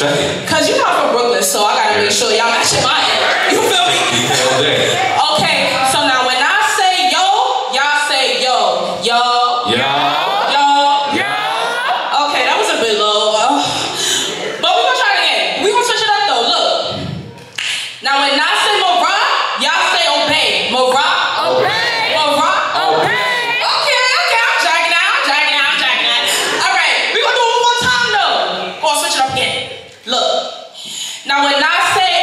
Check it. Cause you're not from Brooklyn, so I gotta make sure y'all matching my. You feel me? Day. Now, when I say